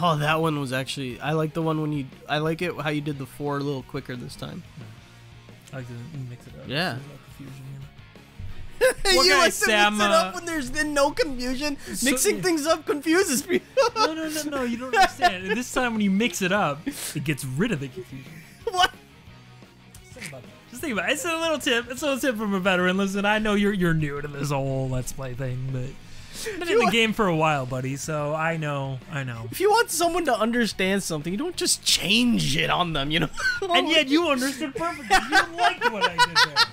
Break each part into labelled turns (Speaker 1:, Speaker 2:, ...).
Speaker 1: Oh, that one was actually. I like the one when you. I like it how you did the four a little quicker this time.
Speaker 2: I like to mix it up.
Speaker 1: Yeah.
Speaker 2: There's no confusion, you know? guy,
Speaker 1: like to
Speaker 2: Sam,
Speaker 1: mix it up when there's been no confusion.
Speaker 2: So-
Speaker 1: Mixing
Speaker 2: yeah.
Speaker 1: things up confuses people.
Speaker 2: No, no, no, no. You don't understand. this time when you mix it up, it gets rid of the confusion.
Speaker 1: what?
Speaker 2: Just think about. Just think about it. It's a little tip. It's a little tip from a veteran. Listen, I know you're you're new to this whole Let's Play thing, but been in the game for a while, buddy. So I know, I know.
Speaker 1: If you want someone to understand something, you don't just change it on them, you know?
Speaker 2: And yet you understood perfectly. You liked what I did there.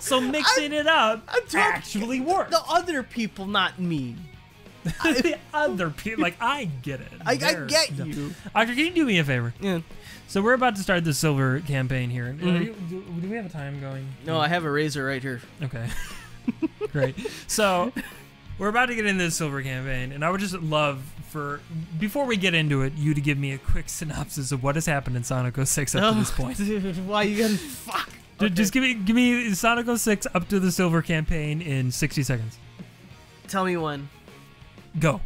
Speaker 2: So mixing it up
Speaker 1: I'm
Speaker 2: actually works.
Speaker 1: the other people, not me.
Speaker 2: the other people, like I get it.
Speaker 1: I, I get
Speaker 2: dumb.
Speaker 1: you.
Speaker 2: Oscar, can you do me a favor?
Speaker 1: Yeah.
Speaker 2: So we're about to start the silver campaign here. Uh,
Speaker 1: Mhm.
Speaker 2: you- do, do we have a time going?
Speaker 1: No, I have a razor right here.
Speaker 2: Okay. Great. So we're about to get into the silver campaign, and I would just love for before we get into it, you to give me a quick synopsis of what has happened in Sonic 06 up to this oh, point.
Speaker 1: Dude, why you gonna fuck?
Speaker 2: Ju-
Speaker 1: Okay.
Speaker 2: Just give me give me Sonic 06 up to the silver campaign in 60 seconds.
Speaker 1: Tell me when.
Speaker 2: Go.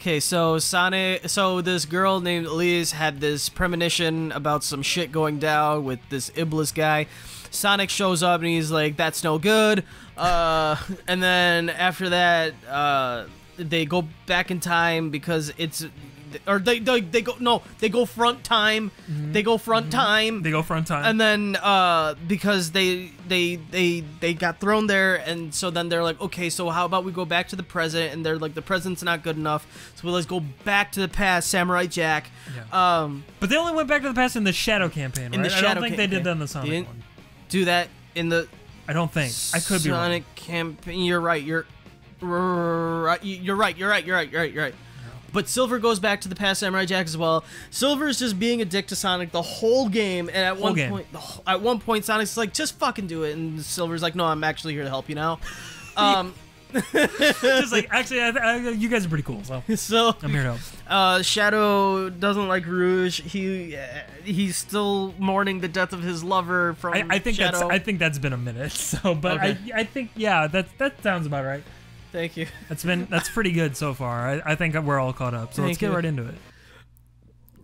Speaker 1: Okay, so Sonic, so this girl named Elise had this premonition about some shit going down with this Iblis guy. Sonic shows up and he's like, "That's no good." Uh, and then after that, uh, they go back in time because it's, or they they, they go no, they go front time. They go front time.
Speaker 2: They go front time.
Speaker 1: and then uh because they they they they got thrown there and so then they're like okay so how about we go back to the present and they're like the present's not good enough so let's go back to the past samurai jack
Speaker 2: Yeah.
Speaker 1: um
Speaker 2: but they only went back to the past in the Shadow campaign, right?
Speaker 1: In the
Speaker 2: I
Speaker 1: Shadow
Speaker 2: don't think they did that in the Sonic one.
Speaker 1: do that in the
Speaker 2: I don't think. I could be wrong.
Speaker 1: sonic campaign you're right you're right you're right you're right you're right you're right you're right but Silver goes back to the past Samurai Jack as well. Silver is just being a dick to Sonic the whole game, and at
Speaker 2: Whole
Speaker 1: one
Speaker 2: game.
Speaker 1: point, at one point, Sonic's like, "Just fucking do it," and Silver's like, "No, I'm actually here to help you now." Um,
Speaker 2: Just like actually, I, I, you guys are pretty cool. So
Speaker 1: so
Speaker 2: I'm here to help.
Speaker 1: uh, Shadow doesn't like Rouge. He uh, he's still mourning the death of his lover from
Speaker 2: I, I think
Speaker 1: Shadow.
Speaker 2: that's I think that's been a minute. So, but
Speaker 1: Okay.
Speaker 2: I I think yeah, that that sounds about right.
Speaker 1: Thank you.
Speaker 2: That's been that's pretty good so far. I, I think we're all caught up. So let's get
Speaker 1: you.
Speaker 2: right into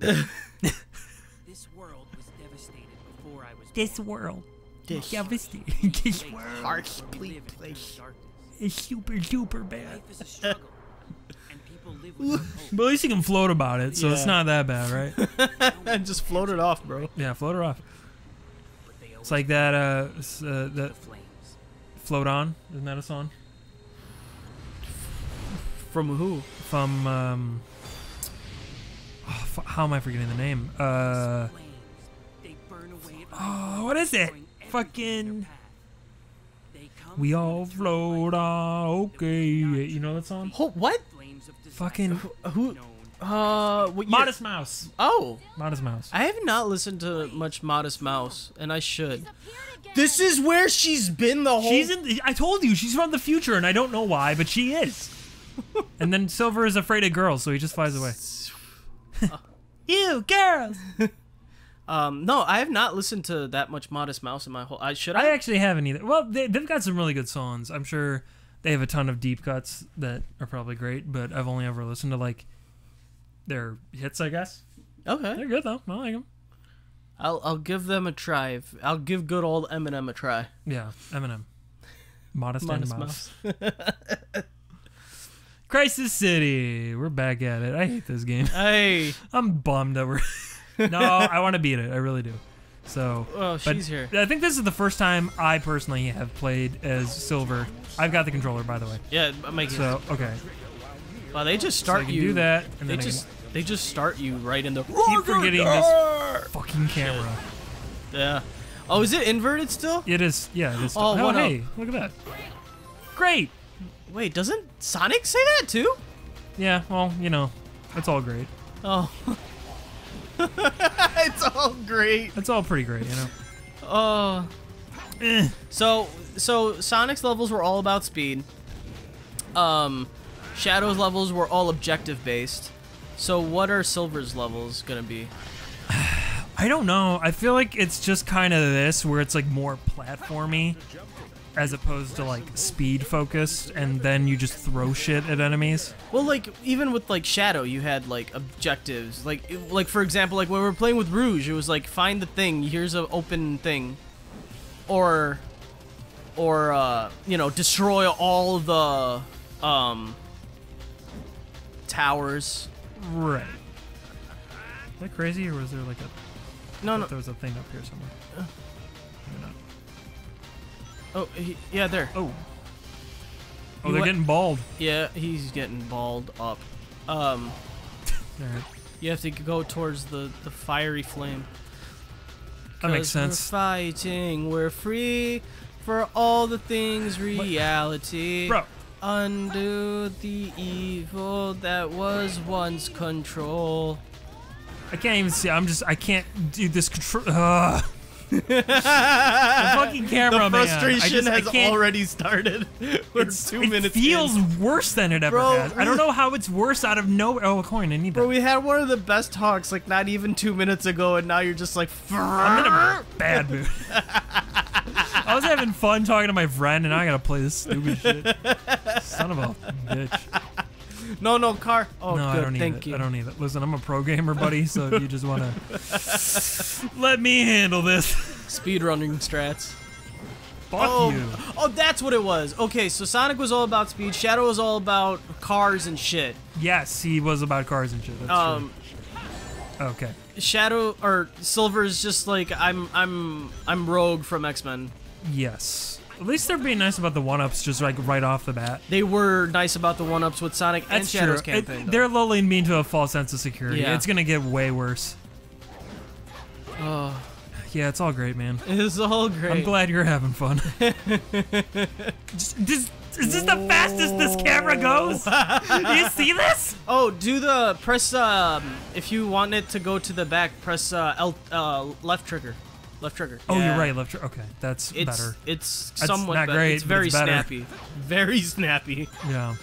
Speaker 2: it.
Speaker 3: This world was devastated before I was
Speaker 2: This world,
Speaker 1: This
Speaker 2: devastating. this world
Speaker 1: Heart's
Speaker 3: We
Speaker 1: bleed place.
Speaker 3: Darkness.
Speaker 2: is super super bad.
Speaker 3: Life is a struggle, and people live without hope.
Speaker 2: But at least you can float about it, so it's not that bad, right?
Speaker 1: And just float it off, bro.
Speaker 2: yeah, float her off. It's like that uh, s- uh that float on. Isn't that a song
Speaker 1: From who?
Speaker 2: from um? oh, f- how am I forgetting the name? Uh,
Speaker 3: Flames. They burn away at
Speaker 2: oh, what is it?
Speaker 3: destroying everything in
Speaker 2: Fucking.
Speaker 3: their path. They come
Speaker 2: We all float on. Okay, you know that song?
Speaker 1: Ho- what?
Speaker 3: Flames of desire
Speaker 2: Fucking
Speaker 1: Who? Uh, what year?
Speaker 2: Modest Mouse.
Speaker 1: Oh,
Speaker 2: Modest Mouse.
Speaker 1: I have not listened to much Modest Mouse, and I should. This is where she's been the whole.
Speaker 2: She's in. I told you she's from the future, and I don't know why, but she is. and then Silver is afraid of girls, so he just flies away. you girls.
Speaker 1: Um, no, I have not listened to that much Modest Mouse in my whole. I should.
Speaker 2: I
Speaker 1: I?
Speaker 2: actually haven't either. Well, they, they've got some really good songs. I'm sure they have a ton of deep cuts that are probably great, but I've only ever listened to like their hits. I guess
Speaker 1: Okay,
Speaker 2: they're good though. I like them.
Speaker 1: I'll I'll give them a try. If- I'll give good old Eminem a try.
Speaker 2: Yeah, Eminem. Modest,
Speaker 1: Modest
Speaker 2: and Mouse. Crisis City. We're back at it. I hate this game.
Speaker 1: Hey,
Speaker 2: I'm bummed that we're. no, I want to beat it. I really do. So,
Speaker 1: oh, she's here.
Speaker 2: I think this is the first time I personally have played as Silver. I've got the controller, by the way.
Speaker 1: Yeah, I'm making.
Speaker 2: So, okay.
Speaker 1: wow, they just
Speaker 2: So
Speaker 1: start
Speaker 2: can
Speaker 1: you.
Speaker 2: do that, and
Speaker 1: They just they just start you right in the.
Speaker 2: can keep forgetting this fucking camera.
Speaker 1: Yeah. Oh, is it inverted still?
Speaker 2: It is, yeah, it is.
Speaker 1: Oh, oh, what
Speaker 2: hey, look at that. Great.
Speaker 1: Wait, doesn't Sonic say that too?
Speaker 2: Yeah, well, you know, it's all great.
Speaker 1: Oh. it's all great.
Speaker 2: It's all pretty great, you know.
Speaker 1: Oh.
Speaker 2: Eh.
Speaker 1: So so Sonic's levels were all about speed. Um, Shadow's levels were all objective based. So what are Silver's levels gonna be?
Speaker 2: I don't know. I feel like it's just kind of this, where it's like more platformy. As opposed to like speed focused, and then you just throw shit at enemies.
Speaker 1: Well, like even with like Shadow, you had like objectives. Like like for example, like when we were playing with Rouge, it was like find the thing. Here's an open thing, or or uh, you know destroy all the um towers.
Speaker 2: Right. Is that crazy, or was there like a?
Speaker 1: No, no.
Speaker 2: there was a thing up here somewhere. Not.
Speaker 1: Oh, he, yeah, there.
Speaker 2: Oh. Oh, they're getting bald.
Speaker 1: Yeah, he's getting balled up. Um, you have to go towards the the fiery flame.
Speaker 2: That makes
Speaker 1: 'Cause We're
Speaker 2: sense.
Speaker 1: fighting, we're free for all the things reality.
Speaker 2: Bro,
Speaker 1: Undo the evil that was once control.
Speaker 2: I can't even see. I'm just. I can't do this control. Ugh. The fucking camera,
Speaker 1: the
Speaker 2: man. I
Speaker 1: frustration
Speaker 2: just-
Speaker 1: has
Speaker 2: can't-
Speaker 1: already started. We're
Speaker 2: It's,
Speaker 1: two
Speaker 2: it
Speaker 1: minutes
Speaker 2: feels
Speaker 1: in.
Speaker 2: worse than it ever
Speaker 1: Bro,
Speaker 2: has. I don't know how it's worse out of nowhere. Oh, a coin. I need that.
Speaker 1: Bro, we had one of the best talks like not even two minutes ago, and now you're just like.
Speaker 2: I'm in a bad mood. I was having fun talking to my friend, and now I gotta play this stupid shit. Son of a bitch.
Speaker 1: No, no, car. Oh,
Speaker 2: no,
Speaker 1: good.
Speaker 2: I don't need
Speaker 1: Thank
Speaker 2: it.
Speaker 1: you.
Speaker 2: I don't need it. Listen, I'm a pro gamer, buddy. So if you just wanna let me handle this,
Speaker 1: Speedrunning strats.
Speaker 2: fuck
Speaker 1: oh,
Speaker 2: you.
Speaker 1: oh, that's what it was. Okay, so Sonic was all about speed. Shadow was all about cars and shit.
Speaker 2: Yes, he was about cars and shit. That's
Speaker 1: Um,
Speaker 2: true. Okay.
Speaker 1: Shadow or Silver is just like I'm. I'm. I'm Rogue from X Men.
Speaker 2: Yes. At least they're being nice about the one-ups, just like right off the bat.
Speaker 1: They were nice about the one-ups with Sonic and
Speaker 2: That's
Speaker 1: Shadow's
Speaker 2: true.
Speaker 1: Campaign. though.
Speaker 2: they're lulling me into a false sense of security.
Speaker 1: Yeah.
Speaker 2: It's gonna get way worse.
Speaker 1: oh,
Speaker 2: Yeah, it's all great, man.
Speaker 1: it's all great.
Speaker 2: I'm glad you're having fun. Just- this- is this the fastest this camera goes? you see this?
Speaker 1: Oh, do the press. Um, if you want it to go to the back, press uh, L, uh, left trigger. Left trigger.
Speaker 2: Oh,
Speaker 1: Yeah.
Speaker 2: you're right. Left. Trigger. Okay, that's
Speaker 1: It's
Speaker 2: better.
Speaker 1: it's
Speaker 2: That's
Speaker 1: somewhat
Speaker 2: not
Speaker 1: better.
Speaker 2: great,
Speaker 1: It's very
Speaker 2: it's
Speaker 1: snappy. Very snappy.
Speaker 2: Yeah.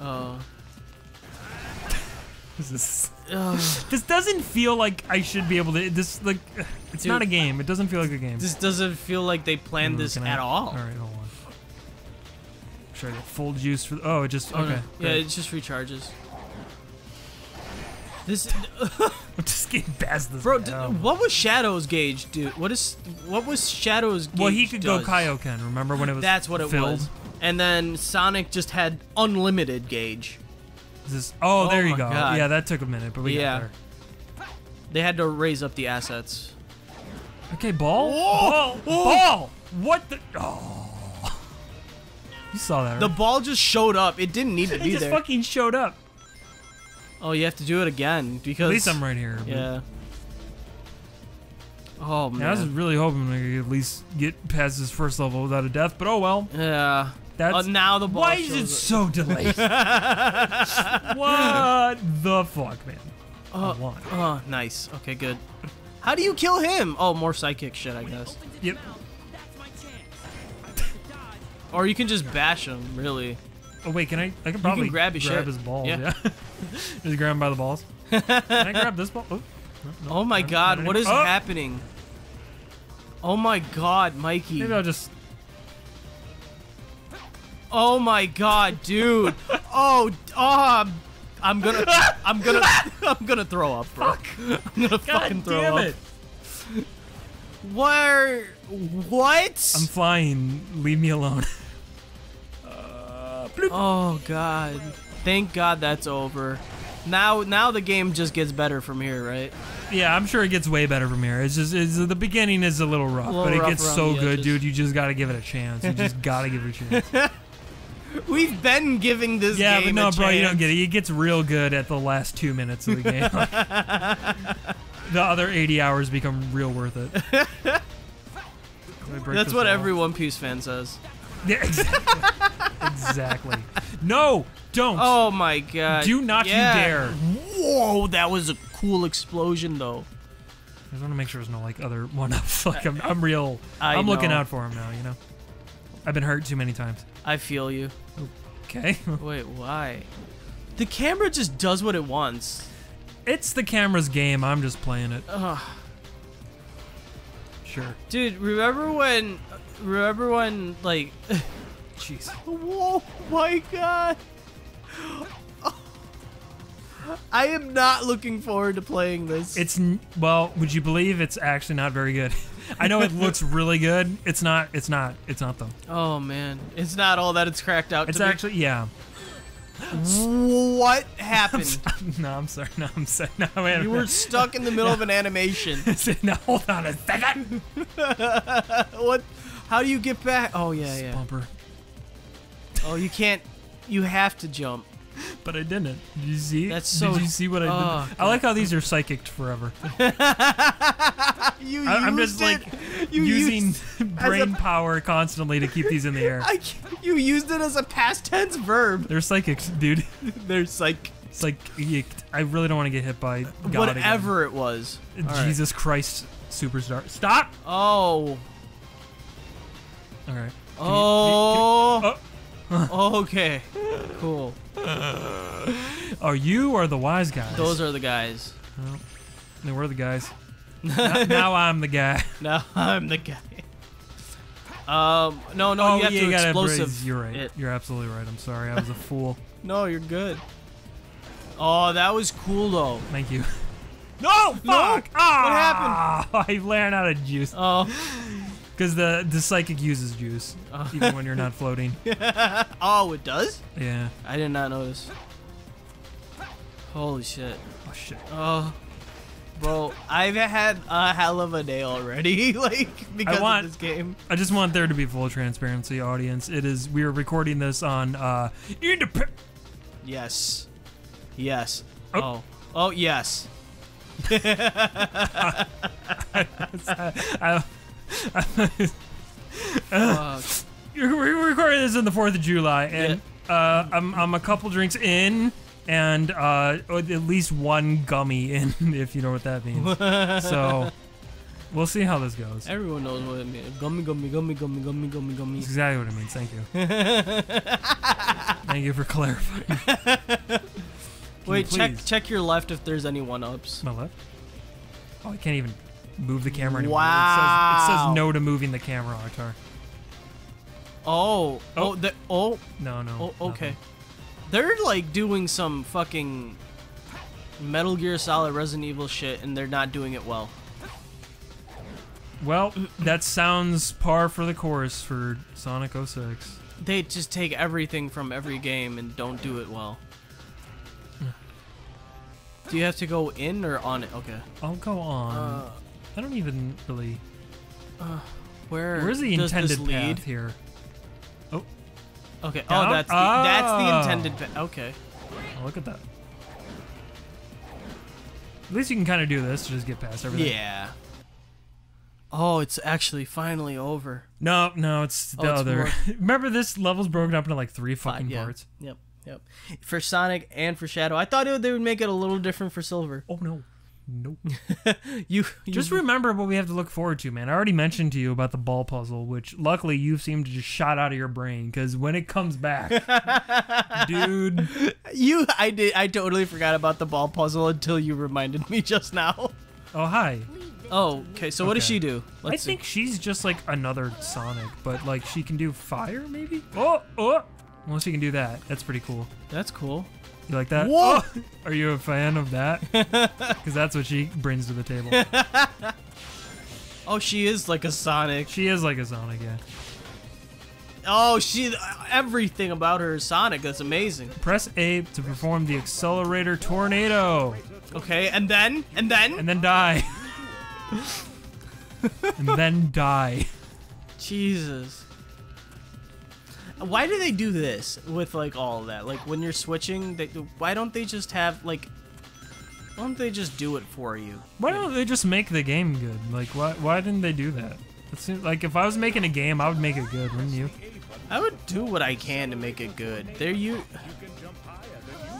Speaker 1: Uh,
Speaker 2: This is.
Speaker 1: ugh.
Speaker 2: This doesn't feel like I should be able to. This like, it's
Speaker 1: Dude.
Speaker 2: not a game. It doesn't feel like a game.
Speaker 1: this doesn't feel like they planned
Speaker 2: Ooh,
Speaker 1: this
Speaker 2: can I-
Speaker 1: at all.
Speaker 2: All right, hold on. Should I get full juice for? Oh, it just
Speaker 1: Oh, no.
Speaker 2: okay.
Speaker 1: Yeah,
Speaker 2: great.
Speaker 1: it just recharges. This,
Speaker 2: just getting past this.
Speaker 1: bro. what was Shadow's gauge, dude? What is what was Shadow's gauge?
Speaker 2: Well, he could go
Speaker 1: does?
Speaker 2: Kaioken. Remember when it was
Speaker 1: That's what it
Speaker 2: filled?
Speaker 1: was. And then Sonic just had unlimited gauge.
Speaker 2: Is this- oh,
Speaker 1: Oh
Speaker 2: there you go.
Speaker 1: God.
Speaker 2: Yeah, that took a minute, but we
Speaker 1: Yeah.
Speaker 2: got there.
Speaker 1: They had to raise up the assets.
Speaker 2: Okay, ball.
Speaker 1: Oh!
Speaker 2: Ball.
Speaker 1: Oh!
Speaker 2: Ball. What the? Oh. You saw that, right?
Speaker 1: The ball just showed up. It didn't need to
Speaker 2: it
Speaker 1: be
Speaker 2: just
Speaker 1: there.
Speaker 2: fucking showed up.
Speaker 1: Oh, you have to do it again because.
Speaker 2: At least I'm right here. but-
Speaker 1: Yeah. Oh
Speaker 2: Yeah, I was really hoping we could at least get past this first level without a death, but oh well.
Speaker 1: Yeah.
Speaker 2: That's
Speaker 1: Oh, now the ball.
Speaker 2: why is it so delayed? what the fuck, man?
Speaker 1: Oh,
Speaker 2: I won.
Speaker 1: oh, nice. Okay, good. How do you kill him? Oh, more psychic shit, I guess.
Speaker 2: Yep.
Speaker 3: That's my chance.
Speaker 1: Or you can just bash him, really.
Speaker 2: Oh wait, can I? I can probably
Speaker 1: grab his
Speaker 2: grab his balls.
Speaker 1: Yeah.
Speaker 2: Yeah. Just grab him by the balls. can I grab this ball? Oh, no, no,
Speaker 1: Oh my god, what is.
Speaker 2: Oh,
Speaker 1: happening? Oh my god, Mikey.
Speaker 2: Maybe I'll just.
Speaker 1: Oh my god, dude. Oh, oh, I'm gonna, I'm gonna, I'm gonna throw up, bro. I'm gonna
Speaker 2: God
Speaker 1: fucking throw
Speaker 2: damn
Speaker 1: up.
Speaker 2: it!
Speaker 1: Where? What?
Speaker 2: I'm flying. Leave me alone. Bloop.
Speaker 1: oh god. Thank God that's over. Now, now the game just gets better from here, right?
Speaker 2: Yeah, I'm sure it gets way better from here. It's just it's, the beginning is a little rough,
Speaker 1: little
Speaker 2: but it
Speaker 1: rough
Speaker 2: gets so good,
Speaker 1: edges.
Speaker 2: dude. You just gotta give it a chance. You just gotta give it a chance.
Speaker 1: We've been giving this
Speaker 2: yeah, but no,
Speaker 1: a
Speaker 2: bro, you don't get it. It gets real good at the last two minutes of the game. the other 80 hours become real worth it. Can I break
Speaker 1: That's what
Speaker 2: wall?
Speaker 1: every One Piece fan says.
Speaker 2: Yeah, exactly. Exactly. No, don't.
Speaker 1: Oh my god.
Speaker 2: Do not you dare.
Speaker 1: Whoa, that was a cool explosion though.
Speaker 2: I just want to make sure there's no like other one ups. Like I'm, I'm real.
Speaker 1: I
Speaker 2: I'm looking out for him now. You know. I've been hurt too many times.
Speaker 1: I feel you.
Speaker 2: Okay.
Speaker 1: Wait, why? The camera just does what it wants.
Speaker 2: it's the camera's game. I'm just playing it.
Speaker 1: Ugh.
Speaker 2: Sure.
Speaker 1: Dude, remember when remember when like
Speaker 2: Jeez.
Speaker 1: Whoa my god. I am not looking forward to playing this.
Speaker 2: It's well, would you believe it's actually not very good? I know it looks really good. It's not. It's not. It's not though.
Speaker 1: oh man, it's not all that it's cracked out
Speaker 2: It's
Speaker 1: to be.
Speaker 2: actually yeah.
Speaker 1: What happened?
Speaker 2: No, I'm sorry. No, I'm sorry. No, wait.
Speaker 1: you were stuck in the middle of an animation.
Speaker 2: now hold on a second.
Speaker 1: what? How do you get back? Oh yeah, yeah.
Speaker 2: Bumper.
Speaker 1: Oh, you can't. You have to jump.
Speaker 2: But I didn't. Did you see?
Speaker 1: That's so-
Speaker 2: Did you see what I
Speaker 1: Oh,
Speaker 2: did? I like how these are psychic forever.
Speaker 1: You
Speaker 2: I, I'm
Speaker 1: used
Speaker 2: just like.
Speaker 1: You
Speaker 2: using brain power constantly to keep these in the air.
Speaker 1: I, you used it as a past tense verb.
Speaker 2: They're psychics, dude.
Speaker 1: There's like
Speaker 2: It's like I really don't want to get hit by God
Speaker 1: whatever it was.
Speaker 2: again.
Speaker 1: All right.
Speaker 2: Jesus Christ, superstar. Stop.
Speaker 1: Oh.
Speaker 2: All right.
Speaker 1: Oh.
Speaker 2: oh.
Speaker 1: Okay. Cool.
Speaker 2: Oh, you are the wise guys.
Speaker 1: Those are the guys.
Speaker 2: They were the guys. now, now I'm the guy.
Speaker 1: Now I'm the guy. Um. No. No.
Speaker 2: oh,
Speaker 1: you have
Speaker 2: yeah,
Speaker 1: to
Speaker 2: you
Speaker 1: explosive.
Speaker 2: You're right.
Speaker 1: it.
Speaker 2: You're absolutely right. I'm sorry. I was a fool.
Speaker 1: No, you're good. Oh, that was cool though.
Speaker 2: Thank you. No, fuck! Ah,
Speaker 1: happened?
Speaker 2: I ran out of juice
Speaker 1: Oh.
Speaker 2: Because the the psychic uses juice even when you're not floating.
Speaker 1: Oh, it does.
Speaker 2: Yeah.
Speaker 1: I did not notice. Holy shit.
Speaker 2: Oh shit.
Speaker 1: Oh. Bro, I've had a hell of a day already, like because
Speaker 2: want-
Speaker 1: of this game.
Speaker 2: I just want there to be full transparency, audience. It is we are recording this on uh indep-
Speaker 1: Yes. Yes.
Speaker 2: Oh.
Speaker 1: Oh. Oh, yes.
Speaker 2: I-
Speaker 1: Fuck.
Speaker 2: You're- We're recording this on the Fourth of July, and uh, I'm I'm a couple drinks in, and uh, at least one gummy in, if you know what that means. so we'll see how this goes.
Speaker 1: Everyone knows what it means. Gummy, gummy, gummy, gummy, gummy, gummy, gummy.
Speaker 2: That's exactly what it means. Thank you. Thank you for clarifying.
Speaker 1: Wait, check check your left if there's any one ups.
Speaker 2: My left. Oh, I can't even move the camera anymore. It
Speaker 1: Wow.
Speaker 2: says, it says no to moving the camera, Artar.
Speaker 1: Oh, oh,
Speaker 2: Oh.
Speaker 1: the, oh,
Speaker 2: No, no.
Speaker 1: oh, okay.
Speaker 2: nothing.
Speaker 1: They're like doing some fucking Metal Gear Solid Resident Evil shit, and they're not doing it well.
Speaker 2: Well, that sounds par for the course for Sonic 06.
Speaker 1: They just take everything from every game and don't do it well. Do you have to go in or on it? Okay.
Speaker 2: I'll go on.
Speaker 1: Uh,
Speaker 2: I don't even really.
Speaker 1: Uh, where?
Speaker 2: Where's the intended
Speaker 1: lead?
Speaker 2: path here? Oh.
Speaker 1: Okay.
Speaker 2: Oh, Down?
Speaker 1: Oh, that's the, that's the
Speaker 2: Oh.
Speaker 1: intended. Pa- okay.
Speaker 2: Oh, look at that. At least you can kind of do this to just get past everything.
Speaker 1: Yeah. Oh, it's actually finally over.
Speaker 2: No, no, it's the
Speaker 1: Oh, it's
Speaker 2: other. Remember, this level's broken up into like three fucking
Speaker 1: Five, yeah.
Speaker 2: parts.
Speaker 1: Yep. Yep. For Sonic and for Shadow, I thought it, would- they would make it a little different for Silver.
Speaker 2: Oh no, nope.
Speaker 1: You, you
Speaker 2: just remember what we have to look forward to, man. I already mentioned to you about the ball puzzle, which luckily you seem to just shot out of your brain because when it comes back, dude.
Speaker 1: you I did I totally forgot about the ball puzzle until you reminded me just now.
Speaker 2: Oh hi.
Speaker 1: Oh, okay. So what does she do?
Speaker 2: I think she's just like another Sonic, but like she can do fire, maybe. Oh, oh. Well, she can do that. That's pretty cool.
Speaker 1: that's cool.
Speaker 2: You like that?
Speaker 1: Whoa!
Speaker 2: Oh, are you a fan of that? Because that's what she brings to the table.
Speaker 1: Oh, she is like a Sonic.
Speaker 2: She is like a Sonic, yeah.
Speaker 1: Oh, she everything about her is Sonic. That's amazing.
Speaker 2: Press A to perform the accelerator tornado,
Speaker 1: Okay, and then and then
Speaker 2: and then die. and then die.
Speaker 1: Jesus. Why do they do this with like all of that? Like when you're switching, they, why don't they just have like? Why don't they just do it for you?
Speaker 2: Why don't they just make the game good? Like, why? Why didn't they do that? Seems, like if I was making a game, I would make it good, wouldn't you?
Speaker 1: I would do what I can to make it good. There you.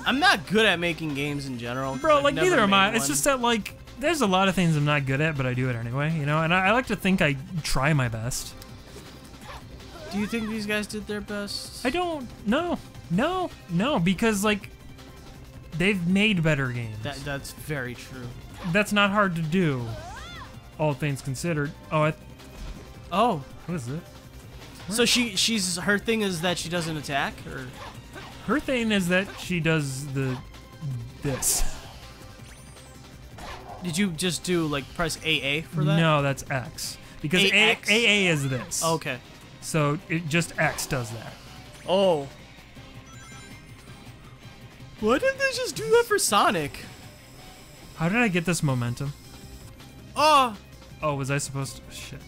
Speaker 1: I'm not good at making games in general.
Speaker 2: Bro, like neither am I. It's just that like there's a lot of things I'm not good at, but I do it anyway, you know. And I, I like to think I try my best.
Speaker 1: Do you think these guys did their best?
Speaker 2: I don't. No, no, no, because like they've made better games.
Speaker 1: That that's very true.
Speaker 2: That's not hard to do, all things considered. Oh, I,
Speaker 1: Oh,
Speaker 2: what is it?
Speaker 1: So she she's her thing is that she doesn't attack or
Speaker 2: Her thing is that she does the this.
Speaker 1: did you just do like press AA for that?
Speaker 2: No, that's X. Because? AA is this.
Speaker 1: Okay.
Speaker 2: So it just X does that.
Speaker 1: Oh. Why didn't they just do that for Sonic?
Speaker 2: How did I get this momentum?
Speaker 1: Oh,
Speaker 2: Oh, was I supposed to? Shit.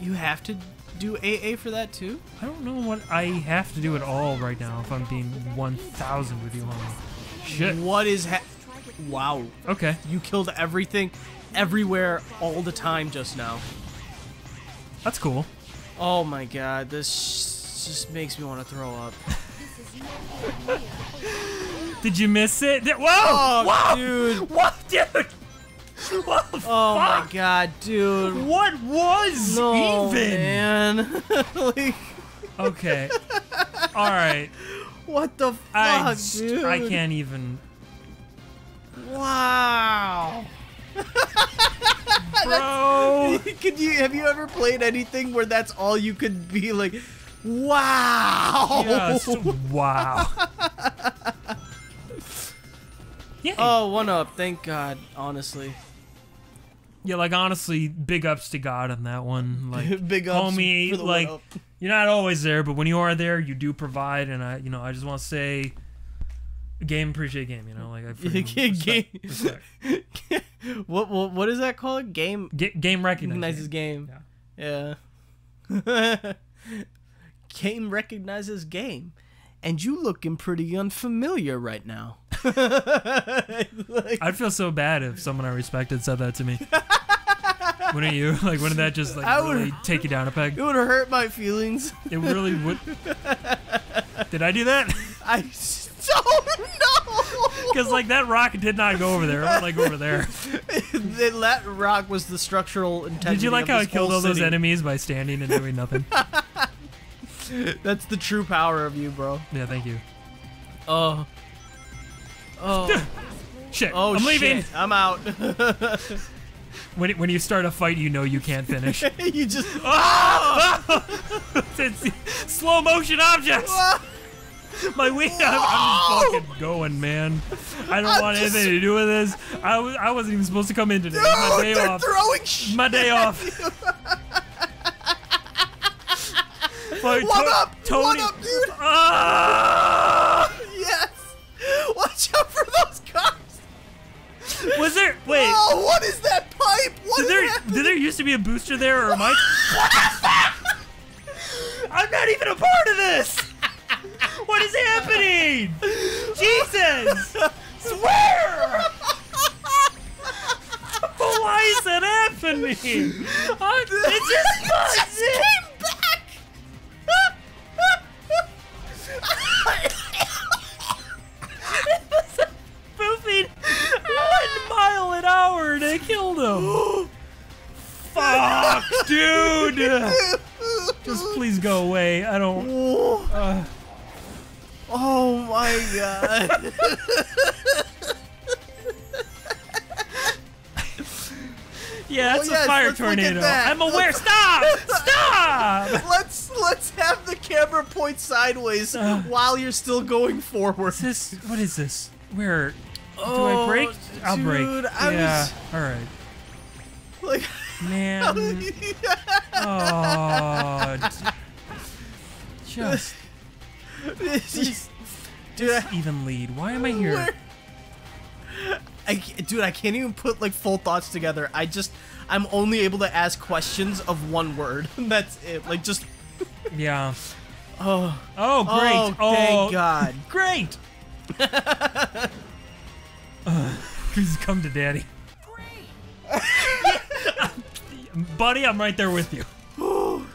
Speaker 1: you have to do AA for that too?
Speaker 2: I don't know what I have to do at all right now if I'm being 1,000 with you, homie. Shit.
Speaker 1: What is ha- Wow.
Speaker 2: Okay.
Speaker 1: You killed everything everywhere all the time just now.
Speaker 2: That's cool.
Speaker 1: Oh my god, this just makes me want to throw up.
Speaker 2: Did you miss it? Whoa!
Speaker 1: Oh,
Speaker 2: Whoa!
Speaker 1: dude.
Speaker 2: What, dude? What the
Speaker 1: Oh my god, dude.
Speaker 2: What was
Speaker 1: No,
Speaker 2: even?
Speaker 1: man. like,
Speaker 2: Okay. All right.
Speaker 1: what the fuck,
Speaker 2: I,
Speaker 1: dude?
Speaker 2: I can't even.
Speaker 1: Wow.
Speaker 2: Bro.
Speaker 1: could you have you ever played anything where that's all you could be like? Wow.
Speaker 2: Just wow. Yeah.
Speaker 1: Oh, one up. Thank God. Honestly,
Speaker 2: yeah, like honestly, big ups to God on that one. Like,
Speaker 1: big ups
Speaker 2: homie,
Speaker 1: for the
Speaker 2: like you're not always there, but when you are there, you do provide, and I, you know, I just want to say, game appreciate game. You know, like I
Speaker 1: Game-
Speaker 2: respect, respect.
Speaker 1: what, what what is that called? Game
Speaker 2: Ga- game recognizes
Speaker 1: recognizes game.
Speaker 2: Yeah.
Speaker 1: Yeah. game recognizes game. And you looking pretty unfamiliar right now. Like,
Speaker 2: I'd feel so bad if someone I respected said that to me. wouldn't you? Like, wouldn't that just like
Speaker 1: I would-
Speaker 2: take you down a peg?
Speaker 1: it would hurt my feelings.
Speaker 2: It really would. Did I do that?
Speaker 1: I don't know.
Speaker 2: Because like that rock did not go over there. It went like over there.
Speaker 1: that rock was the structural integrity.
Speaker 2: Did you like how I killed all those enemies by standing and doing nothing?
Speaker 1: That's the true power of you, bro.
Speaker 2: Yeah, thank you.
Speaker 1: Oh. Oh.
Speaker 2: Shit.
Speaker 1: Oh
Speaker 2: I'm leaving.
Speaker 1: shit. I'm out.
Speaker 2: When when you start a fight, you know you can't finish.
Speaker 1: you just ah!
Speaker 2: it's slow motion objects. My wing. I'm, I'm fucking going, man. I don't
Speaker 1: I'm
Speaker 2: want
Speaker 1: just-
Speaker 2: anything to do with this. I was I wasn't even supposed to come in today. My day off.
Speaker 1: throwing shit.
Speaker 2: My day off. Like,
Speaker 1: One
Speaker 2: To-
Speaker 1: up.
Speaker 2: Tony.
Speaker 1: One up, dude.
Speaker 2: Ah!
Speaker 1: Yes. Watch out for those cops.
Speaker 2: Was there? Wait.
Speaker 1: Oh, what is that pipe? What
Speaker 2: Did
Speaker 1: is
Speaker 2: there,
Speaker 1: happening?
Speaker 2: did there used to be a booster there, or am I? what the fuck? I'm not even a part of this. What is happening? Jesus! Swear! Why is that happening? I'm, it's just buzzing.
Speaker 1: came back.
Speaker 2: moving one mile an hour and it killed him. Fuck, dude. Just please go away. I don't. Uh,
Speaker 1: my god.
Speaker 2: yeah, that's
Speaker 1: Oh, yes,
Speaker 2: a fire
Speaker 1: let's look at
Speaker 2: tornado. I'm aware. Stop! Stop!
Speaker 1: let's let's have the camera point sideways
Speaker 2: Uh.
Speaker 1: while you're still going forward.
Speaker 2: Is this? What is this? Where? Do
Speaker 1: Oh,
Speaker 2: I break? I'll break.
Speaker 1: dude, I
Speaker 2: yeah.
Speaker 1: was-
Speaker 2: All right.
Speaker 1: Like
Speaker 2: Man. oh. d- Just
Speaker 1: dude, I,
Speaker 2: even lead. Why am I here?
Speaker 1: I dude, I can't even put like full thoughts together. I just I'm only able to ask questions of one word. That's it. Like just
Speaker 2: Yeah.
Speaker 1: oh
Speaker 2: Oh, great.
Speaker 1: Oh, thank God.
Speaker 2: Great. Uh, Please come to daddy. Buddy, I'm right there with you.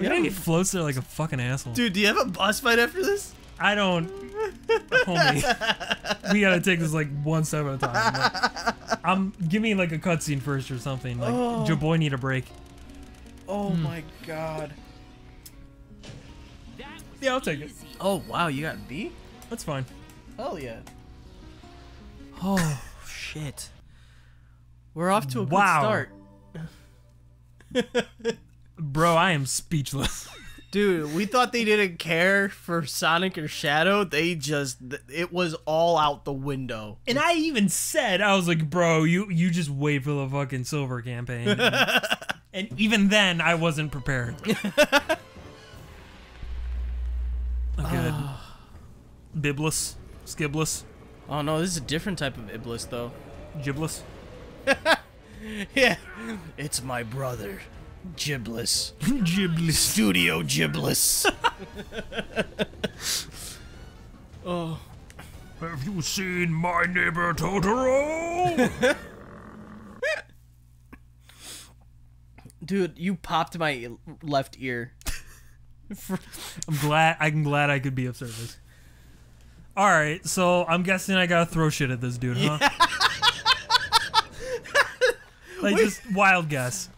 Speaker 2: At how he floats there like a fucking asshole.
Speaker 1: Dude, do you have a boss fight after this?
Speaker 2: I don't. Homie. we gotta take this like one step at a time. Like, um, give me like a cutscene first or something. Like,
Speaker 1: Oh.
Speaker 2: your boy need a break.
Speaker 1: Oh
Speaker 2: Hmm.
Speaker 1: my god.
Speaker 2: Yeah, I'll take it.
Speaker 1: Oh wow, you got B?
Speaker 2: That's fine.
Speaker 1: Hell yeah. Oh shit. We're off to a
Speaker 2: Wow.
Speaker 1: good start.
Speaker 2: Bro, I am speechless.
Speaker 1: Dude, we thought they didn't care for Sonic or Shadow. They just it was all out the window.
Speaker 2: And I even said, I was like, bro, you you just wait for the fucking silver campaign. and even then, I wasn't prepared. Oh, okay. Ah. Bibless, skibless,
Speaker 1: Oh no, this is a different type of Iblis though.
Speaker 2: gibless.
Speaker 1: Yeah. It's my brother, Giblis.
Speaker 2: Gibless.
Speaker 1: Studio Giblis. oh.
Speaker 2: Have you seen my neighbor Totoro?
Speaker 1: Dude, you popped my left ear.
Speaker 2: I'm glad. I'm glad I could be of service. All right, so I'm guessing I gotta throw shit at this dude, huh? like just wild guess.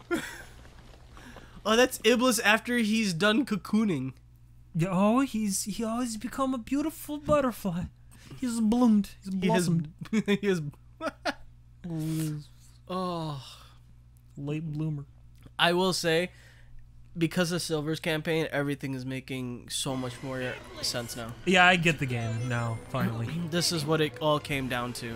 Speaker 1: Oh, that's Iblis after he's done cocooning.
Speaker 2: Yeah, oh, he's he always become a beautiful butterfly. He's bloomed. He's
Speaker 1: He has,
Speaker 2: blossomed.
Speaker 1: he has Oh.
Speaker 2: Late bloomer.
Speaker 1: I will say, because of Silver's campaign, everything is making so much more sense now.
Speaker 2: Yeah, I get the game now. Finally.
Speaker 1: This is what it all came down to.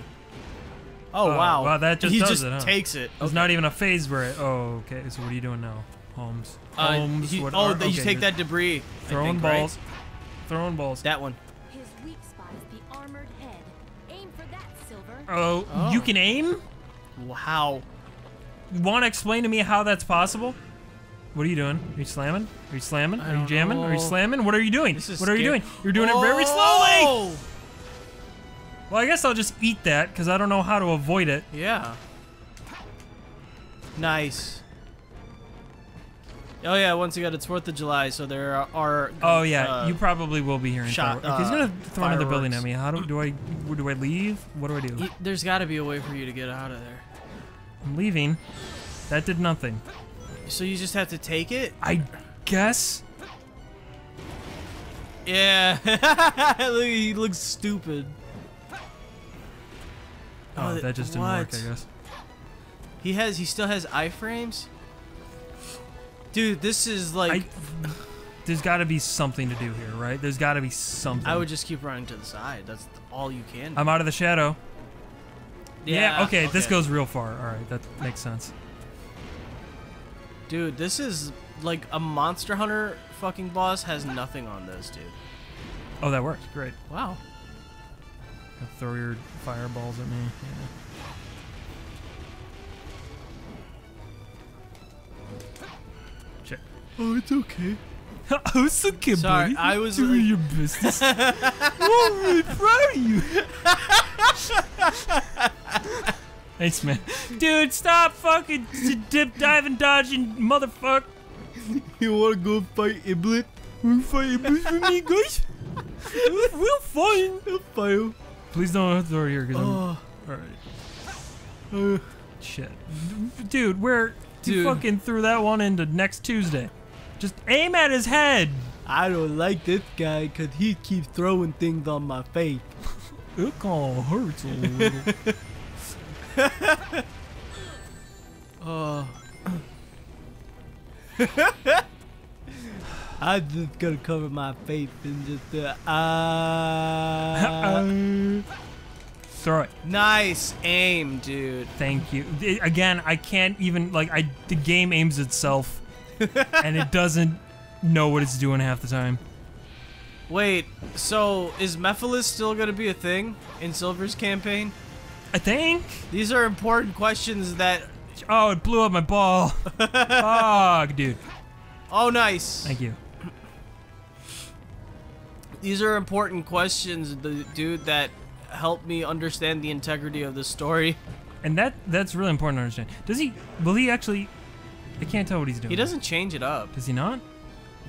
Speaker 1: Oh,
Speaker 2: Oh,
Speaker 1: wow!
Speaker 2: wow, that just
Speaker 1: he
Speaker 2: does
Speaker 1: just
Speaker 2: it, huh?
Speaker 1: takes it.
Speaker 2: It's not even a phase where. It, oh, okay. So what are you doing now, Holmes?
Speaker 1: Uh, he-
Speaker 2: what
Speaker 1: oh,
Speaker 2: are-
Speaker 1: th- you take that debris.
Speaker 2: Throwing
Speaker 1: think, right?
Speaker 2: balls. Throwing balls.
Speaker 1: That one.
Speaker 4: His weak spot is the armored head. Aim for that, Silver.
Speaker 2: Oh,
Speaker 1: Oh.
Speaker 2: you can aim.
Speaker 1: Wow.
Speaker 2: You want to explain to me how that's possible? What are you doing? Are you slamming? Are you slamming? Are you
Speaker 1: don't
Speaker 2: jamming? Are you slamming? What are you doing?
Speaker 1: This is
Speaker 2: what are you doing? You're doing it very slowly.
Speaker 1: Oh!
Speaker 2: Well, I guess I'll just eat that because I don't know how to avoid it.
Speaker 1: Yeah. Nice. Oh yeah, once again, it's Fourth of July, so there are.
Speaker 2: Oh yeah,
Speaker 1: uh,
Speaker 2: you probably will be hearing
Speaker 1: shot,
Speaker 2: fireworks. Okay, he's
Speaker 1: uh,
Speaker 2: gonna throw another building at me. How do, do I do I leave? What do I do?
Speaker 1: there's got to be a way for you to get out of there.
Speaker 2: I'm leaving. That did nothing.
Speaker 1: So you just have to take it.
Speaker 2: I guess.
Speaker 1: Yeah. He looks stupid.
Speaker 2: Oh, that just didn't work. I guess.
Speaker 1: He has. He still has iframes. Dude, this is like.
Speaker 2: I, there's got to be something to do here, right? There's got to be something.
Speaker 1: I, would just keep running to the side. That's all you can. do.
Speaker 2: I'm out of the shadow. Yeah. okay, This goes real far. All right, that makes sense.
Speaker 1: Dude, this is like a Monster Hunter fucking boss has nothing on this, dude.
Speaker 2: Oh, that worked. Great.
Speaker 1: Wow.
Speaker 2: Throw your fireballs at me. Yeah.
Speaker 1: Oh, it's okay.
Speaker 2: oh, it's okay,
Speaker 1: Sorry,
Speaker 2: buddy.
Speaker 1: I was
Speaker 2: doing
Speaker 1: like-
Speaker 2: your business. oh, I'm really proud of you. Thanks, man. Dude, stop fucking d- dip, diving, dodging, motherfucker.
Speaker 1: You wanna go fight Iblis?
Speaker 2: You fight with me, guys? We'll fight.
Speaker 1: Fire.
Speaker 2: Please don't throw it here, because I'm.
Speaker 1: Oh,
Speaker 2: Alright.
Speaker 1: uh,
Speaker 2: Shit. Dude, where you fucking threw that one into next Tuesday? Just aim at his head.
Speaker 1: I don't like this guy because he keeps throwing things on my face.
Speaker 2: It kinda hurts a little.
Speaker 1: Oh. I just gotta cover my face and just uh, ah.
Speaker 2: Throw it.
Speaker 1: nice aim, dude.
Speaker 2: Thank you. Again, I can't even like I the game aims itself and it doesn't know what it's doing half the time.
Speaker 1: Wait, so is Mephiles still gonna be a thing in Silver's campaign?
Speaker 2: I think.
Speaker 1: These are important questions that.
Speaker 2: Oh, it blew up my ball. Fuck, dude.
Speaker 1: Oh, nice.
Speaker 2: Thank you.
Speaker 1: These are important questions, dude, that help me understand the integrity of the story.
Speaker 2: And that that's really important to understand. Does he will he actually I can't tell what he's doing.
Speaker 1: He doesn't change it up.
Speaker 2: Does he not?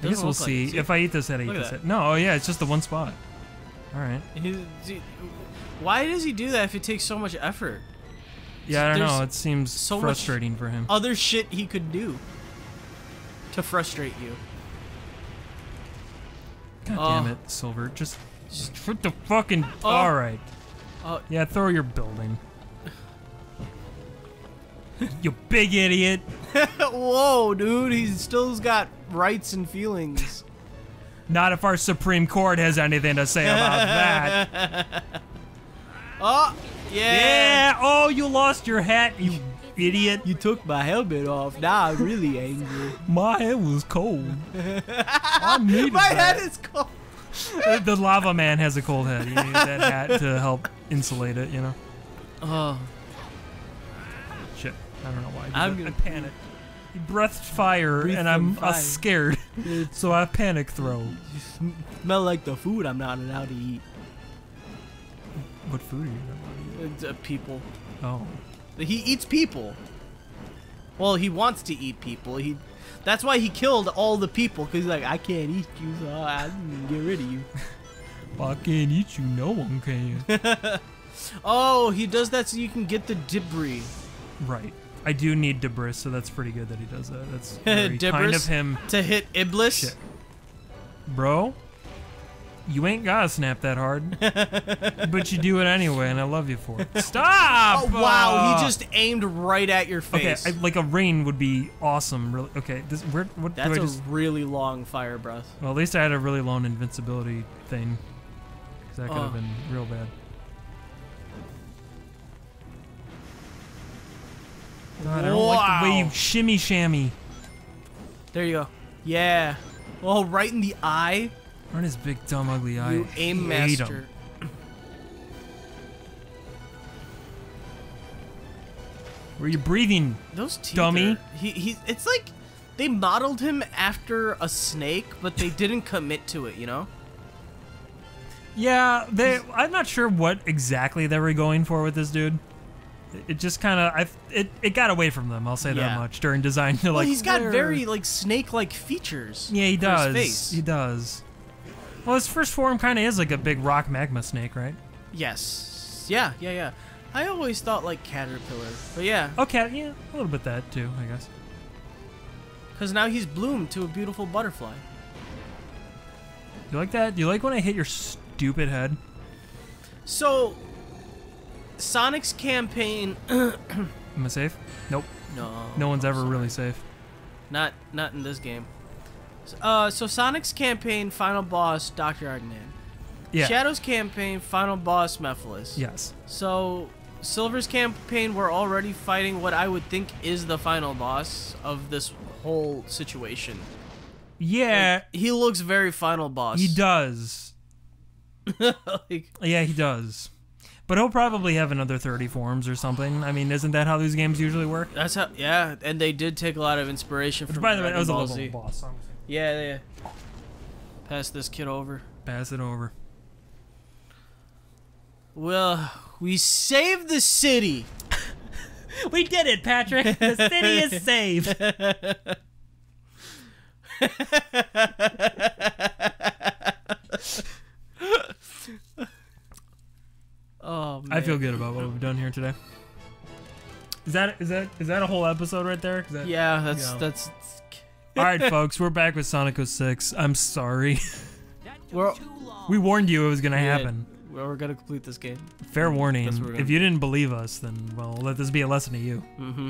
Speaker 2: I guess we'll
Speaker 1: like
Speaker 2: see. If I eat this head, I eat
Speaker 1: Look
Speaker 2: this head. No, oh yeah, it's just the one spot. All right.
Speaker 1: He- why does he do that if it takes so much effort?
Speaker 2: Yeah, I don't
Speaker 1: There's
Speaker 2: know. It seems
Speaker 1: so
Speaker 2: frustrating for him.
Speaker 1: Other shit he could do to frustrate you.
Speaker 2: God
Speaker 1: Oh.
Speaker 2: damn it, Silver. Just, just put the fucking.
Speaker 1: Oh.
Speaker 2: All right.
Speaker 1: Oh.
Speaker 2: Yeah, throw your building. You big idiot.
Speaker 1: Whoa, dude, he still's got rights and feelings.
Speaker 2: Not if our Supreme Court has anything to say about that.
Speaker 1: Oh, yeah.
Speaker 2: Yeah. Oh, you lost your hat, you idiot.
Speaker 1: You took my helmet off. Now I'm really angry.
Speaker 2: My head was cold. I needed
Speaker 1: my
Speaker 2: that.
Speaker 1: head is cold.
Speaker 2: Uh, the lava man has a cold head. You need that hat to help insulate it, you know?
Speaker 1: Oh.
Speaker 2: I don't know why.
Speaker 1: I'm gonna-
Speaker 2: panic. He breathed fire, and I'm
Speaker 1: some
Speaker 2: uh, scared. so I panic throw.
Speaker 1: you smell like the food I'm not allowed to eat.
Speaker 2: What food are you talking
Speaker 1: It's, uh, people.
Speaker 2: Oh.
Speaker 1: He eats people. Well, he wants to eat people. He, that's why he killed all the people. Cause he's like, I can't eat you, so I'm gonna get rid of you.
Speaker 2: Well, I can't eat you. No one can.
Speaker 1: Oh, he does that so you can get the debris.
Speaker 2: right. I do need debris, so that's pretty good that he does that. That's very kind of him.
Speaker 1: To hit Iblis.
Speaker 2: Shit. Bro, you ain't gotta snap that hard. but you do it anyway, and I love you for it. Stop!
Speaker 1: Oh wow,
Speaker 2: Uh,
Speaker 1: he just aimed right at your
Speaker 2: Okay,
Speaker 1: face.
Speaker 2: I, like a rain would be awesome. Really. Okay, this where what
Speaker 1: That's
Speaker 2: do I
Speaker 1: a
Speaker 2: just?
Speaker 1: a really long fire breath.
Speaker 2: Well, at least I had a really long invincibility thing. 'Cause that could have
Speaker 1: Oh.
Speaker 2: been real bad. God, I don't like the way you shimmy shammy.
Speaker 1: There you go. Yeah. Oh, right in the eye.
Speaker 2: Run his big dumb ugly eye.
Speaker 1: You aim master.
Speaker 2: Where are you breathing?
Speaker 1: Those teeth
Speaker 2: Dummy.
Speaker 1: are- he he. It's like they modeled him after a snake, but they didn't commit to it. You know.
Speaker 2: Yeah, they. I'm not sure what exactly they were going for with this dude. It- It just kind of, I, it, it got away from them. I'll say
Speaker 1: Yeah.
Speaker 2: that much during design. They're
Speaker 1: well,
Speaker 2: like,
Speaker 1: he's got
Speaker 2: "Where-"
Speaker 1: very like snake-like features.
Speaker 2: Yeah, he
Speaker 1: for his
Speaker 2: does.
Speaker 1: face.
Speaker 2: He does. Well, his first form kind of is like a big rock magma snake, right?
Speaker 1: Yes. Yeah. Yeah. Yeah. I always thought like caterpillar, but yeah,
Speaker 2: Okay, yeah, a little bit that too, I guess.
Speaker 1: because now he's bloomed to a beautiful butterfly.
Speaker 2: You like that? Do you like when I hit your stupid head?
Speaker 1: So, Sonic's campaign.
Speaker 2: Am I safe? Nope.
Speaker 1: no.
Speaker 2: No one's ever really safe.
Speaker 1: Not not in this game. Uh, so Sonic's campaign final boss Dr. Eggman.
Speaker 2: Yeah.
Speaker 1: Shadow's campaign final boss Mephiles.
Speaker 2: Yes.
Speaker 1: So Silver's campaign we're already fighting what I would think is the final boss of this whole situation.
Speaker 2: Yeah,
Speaker 1: He looks very final boss.
Speaker 2: he does.
Speaker 1: like,
Speaker 2: Yeah, he does. But he'll probably have another 30 forms or something. I mean, isn't that how these games usually work?
Speaker 1: that's how yeah, and they did take a lot of inspiration
Speaker 2: Which,
Speaker 1: from
Speaker 2: by the way, that was a level
Speaker 1: Z.
Speaker 2: boss. so
Speaker 1: Yeah, yeah. Pass this kid over.
Speaker 2: Pass it over.
Speaker 1: Well, we saved the city.
Speaker 2: We did it, Patrick. The city is saved.
Speaker 1: Oh man.
Speaker 2: I feel good about what we've done here today. Is that is that is that a whole episode right there? that-
Speaker 1: Yeah, that's
Speaker 2: Yeah.
Speaker 1: that's.
Speaker 2: All right, folks, we're back with Sonic 06. I'm sorry.
Speaker 1: We're-
Speaker 2: We warned you it was gonna
Speaker 1: we did.
Speaker 2: happen.
Speaker 1: Well, we're gonna complete this game.
Speaker 2: Fair warning.
Speaker 1: That's what we're gonna
Speaker 2: If you didn't believe us, then well, let this be a lesson to you.
Speaker 1: Mm-hmm.